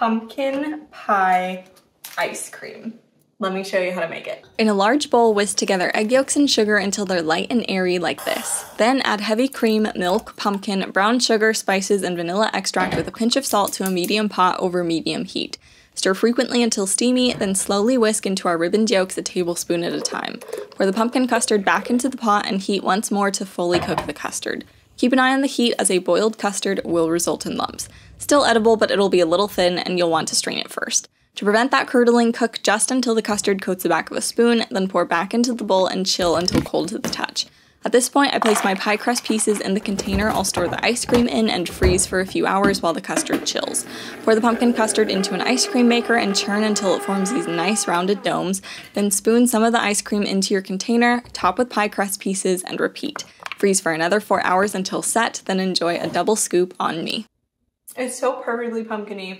pumpkin pie ice cream. Let me show you how to make it. In a large bowl, whisk together egg yolks and sugar until they're light and airy like this. Then add heavy cream, milk, pumpkin, brown sugar, spices, and vanilla extract with a pinch of salt to a medium pot over medium heat. Stir frequently until steamy, then slowly whisk into our ribboned yolks a tablespoon at a time. Pour the pumpkin custard back into the pot and heat once more to fully cook the custard. Keep an eye on the heat as a boiled custard will result in lumps. Still edible, but it'll be a little thin and you'll want to strain it first. To prevent that curdling, cook just until the custard coats the back of a spoon, then pour back into the bowl and chill until cold to the touch. At this point, I place my pie crust pieces in the container I'll store the ice cream in and freeze for a few hours while the custard chills. Pour the pumpkin custard into an ice cream maker and churn until it forms these nice rounded domes, then spoon some of the ice cream into your container, top with pie crust pieces, and repeat. Freeze for another 4 hours until set, then enjoy a double scoop on me. It's so perfectly pumpkiny.